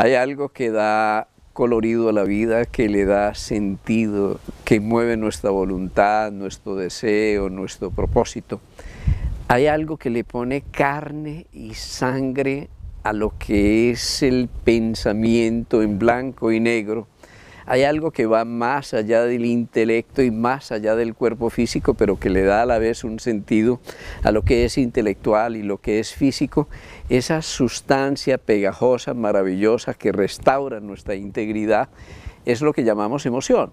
Hay algo que da colorido a la vida, que le da sentido, que mueve nuestra voluntad, nuestro deseo, nuestro propósito. Hay algo que le pone carne y sangre a lo que es el pensamiento en blanco y negro hay algo que va más allá del intelecto y más allá del cuerpo físico, pero que le da a la vez un sentido a lo que es intelectual y lo que es físico, esa sustancia pegajosa, maravillosa, que restaura nuestra integridad, es lo que llamamos emoción.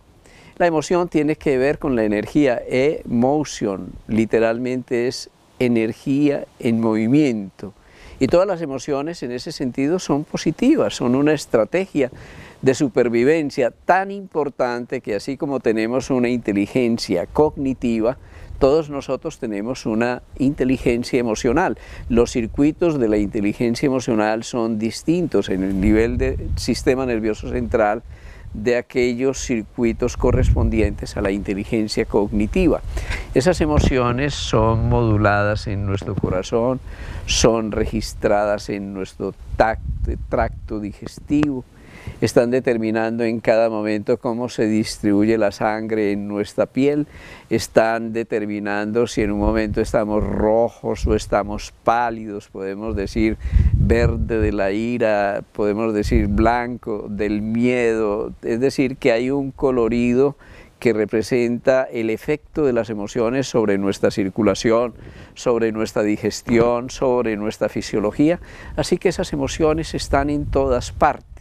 La emoción tiene que ver con la energía, emotion, literalmente es energía en movimiento. Y todas las emociones en ese sentido son positivas, son una estrategia de supervivencia tan importante que así como tenemos una inteligencia cognitiva, todos nosotros tenemos una inteligencia emocional. Los circuitos de la inteligencia emocional son distintos en el nivel del sistema nervioso central de aquellos circuitos correspondientes a la inteligencia cognitiva. Esas emociones son moduladas en nuestro corazón, son registradas en nuestro tracto digestivo, están determinando en cada momento cómo se distribuye la sangre en nuestra piel, están determinando si en un momento estamos rojos o estamos pálidos, podemos decir verde de la ira, podemos decir blanco del miedo, es decir, que hay un colorido que representa el efecto de las emociones sobre nuestra circulación, sobre nuestra digestión, sobre nuestra fisiología. Así que esas emociones están en todas partes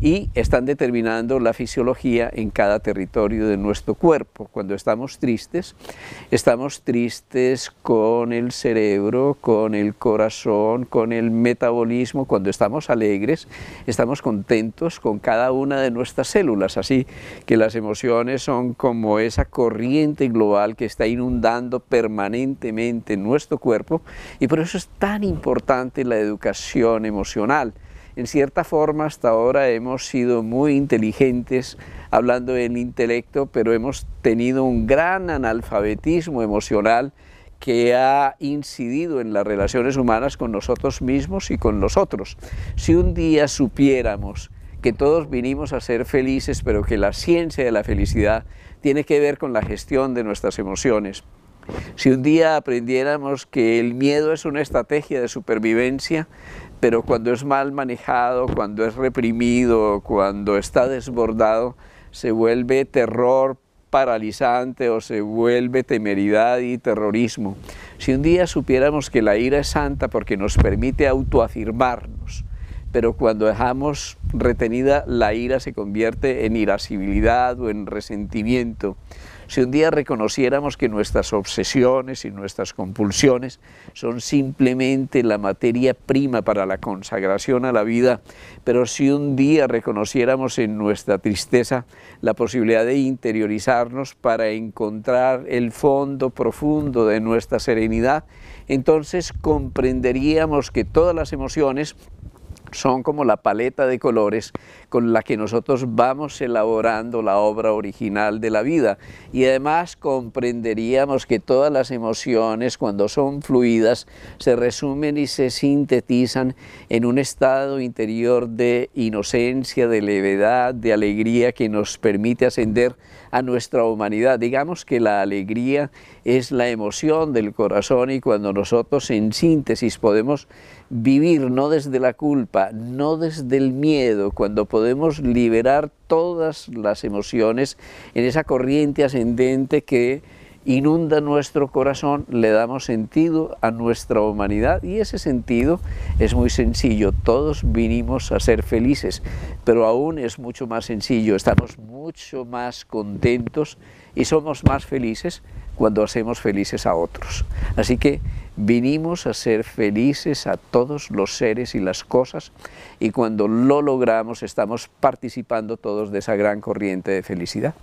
y están determinando la fisiología en cada territorio de nuestro cuerpo. Cuando estamos tristes, estamos tristes con el cerebro, con el corazón, con el metabolismo. Cuando estamos alegres, estamos contentos con cada una de nuestras células. Así que las emociones son como esa corriente global que está inundando permanentemente nuestro cuerpo y por eso es tan importante la educación emocional en cierta forma hasta ahora hemos sido muy inteligentes hablando del intelecto, pero hemos tenido un gran analfabetismo emocional que ha incidido en las relaciones humanas con nosotros mismos y con los otros. Si un día supiéramos que todos vinimos a ser felices, pero que la ciencia de la felicidad tiene que ver con la gestión de nuestras emociones, si un día aprendiéramos que el miedo es una estrategia de supervivencia, pero cuando es mal manejado, cuando es reprimido, cuando está desbordado, se vuelve terror paralizante o se vuelve temeridad y terrorismo. Si un día supiéramos que la ira es santa porque nos permite autoafirmarnos, pero cuando dejamos retenida la ira se convierte en irascibilidad o en resentimiento. Si un día reconociéramos que nuestras obsesiones y nuestras compulsiones son simplemente la materia prima para la consagración a la vida, pero si un día reconociéramos en nuestra tristeza la posibilidad de interiorizarnos para encontrar el fondo profundo de nuestra serenidad, entonces comprenderíamos que todas las emociones son como la paleta de colores con la que nosotros vamos elaborando la obra original de la vida y además comprenderíamos que todas las emociones cuando son fluidas se resumen y se sintetizan en un estado interior de inocencia, de levedad, de alegría que nos permite ascender a nuestra humanidad. Digamos que la alegría es la emoción del corazón y cuando nosotros en síntesis podemos vivir no desde la no desde el miedo, cuando podemos liberar todas las emociones en esa corriente ascendente que inunda nuestro corazón, le damos sentido a nuestra humanidad y ese sentido es muy sencillo. Todos vinimos a ser felices, pero aún es mucho más sencillo, estamos mucho más contentos y somos más felices cuando hacemos felices a otros. Así que vinimos a ser felices a todos los seres y las cosas y cuando lo logramos estamos participando todos de esa gran corriente de felicidad.